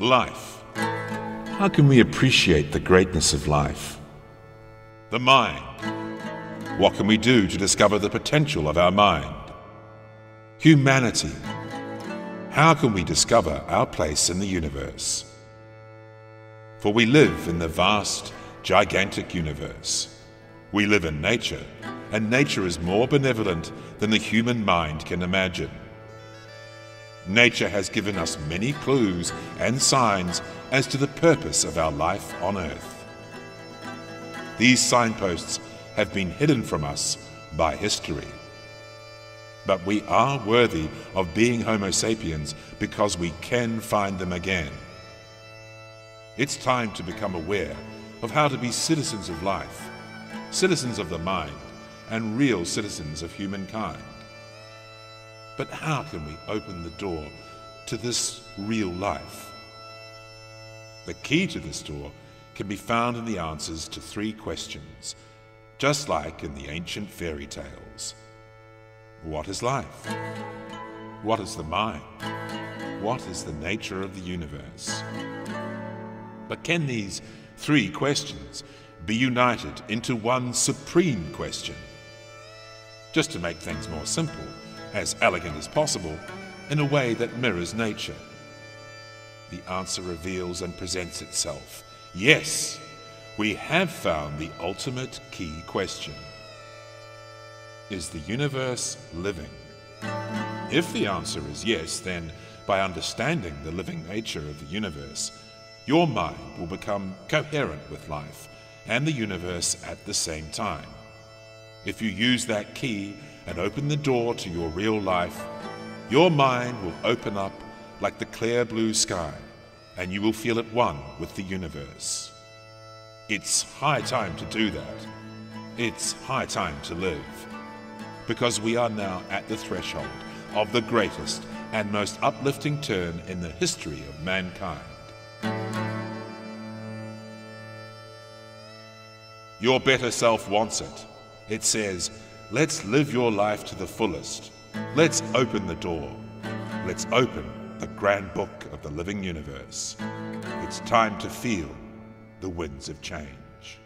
Life. How can we appreciate the greatness of life? The mind. What can we do to discover the potential of our mind? Humanity. How can we discover our place in the universe? For we live in the vast, gigantic universe. We live in nature, and nature is more benevolent than the human mind can imagine. Nature has given us many clues and signs as to the purpose of our life on earth. These signposts have been hidden from us by history. But we are worthy of being Homo sapiens because we can find them again. It's time to become aware of how to be citizens of life, citizens of the mind, and real citizens of humankind. But how can we open the door to this real life? The key to this door can be found in the answers to three questions, just like in the ancient fairy tales. What is life? What is the mind? What is the nature of the universe? But can these three questions be united into one supreme question? Just to make things more simple, as elegant as possible, in a way that mirrors nature. The answer reveals and presents itself. Yes, we have found the ultimate key question. Is the universe living? If the answer is yes, then by understanding the living nature of the universe, your mind will become coherent with life and the universe at the same time. If you use that key and open the door to your real life, your mind will open up like the clear blue sky, and you will feel at one with the universe. It's high time to do that. It's high time to live. Because we are now at the threshold of the greatest and most uplifting turn in the history of mankind. Your better self wants it. It says, Let's live your life to the fullest. Let's open the door. Let's open the grand book of the living universe. It's time to feel the winds of change.